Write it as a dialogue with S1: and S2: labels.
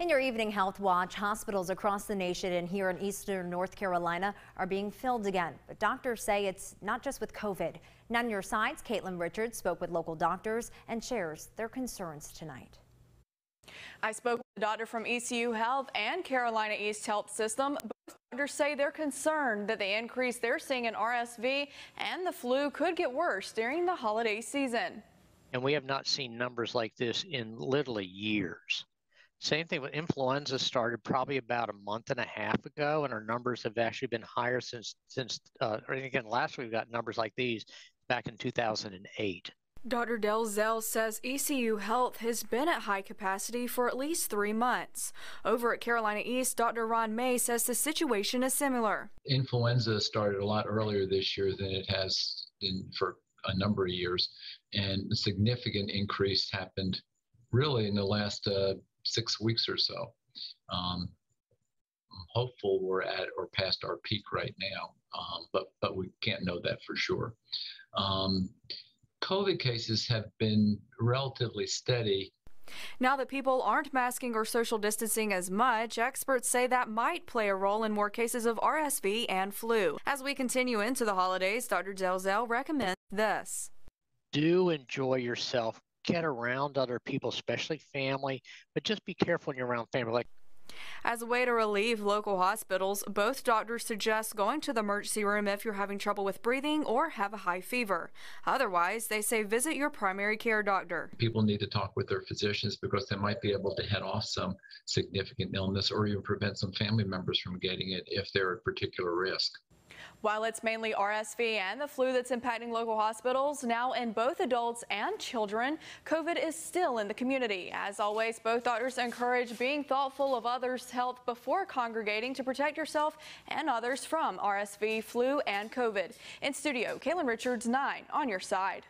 S1: In your evening health watch, hospitals across the nation and here in eastern North Carolina are being filled again. But doctors say it's not just with COVID. 9 on your side's, Caitlin Richards spoke with local doctors and shares their concerns tonight.
S2: I spoke with a doctor from ECU Health and Carolina East Health System. Both doctors say they're concerned that the increase they're seeing in RSV and the flu could get worse during the holiday season.
S3: And we have not seen numbers like this in literally years. Same thing with influenza started probably about a month and a half ago, and our numbers have actually been higher since since. Uh, again, last week we got numbers like these back in 2008.
S2: Dr. Delzell says ECU Health has been at high capacity for at least three months. Over at Carolina East, Dr. Ron May says the situation is similar.
S4: Influenza started a lot earlier this year than it has been for a number of years, and a significant increase happened really in the last uh, six weeks or so. Um, I'm hopeful we're at or past our peak right now, um, but but we can't know that for sure. Um, COVID cases have been relatively steady.
S2: Now that people aren't masking or social distancing as much, experts say that might play a role in more cases of RSV and flu. As we continue into the holidays, Dr. Delzell recommends this.
S3: Do enjoy yourself get around other people, especially family, but just be careful when you're around family. Like
S2: as a way to relieve local hospitals, both doctors suggest going to the emergency room if you're having trouble with breathing or have a high fever. Otherwise, they say visit your primary care doctor.
S4: People need to talk with their physicians because they might be able to head off some significant illness or even prevent some family members from getting it if they're at particular risk.
S2: While it's mainly RSV and the flu that's impacting local hospitals, now in both adults and children, COVID is still in the community. As always, both doctors encourage being thoughtful of others' health before congregating to protect yourself and others from RSV, flu, and COVID. In studio, Kaylin Richards, 9 on your side.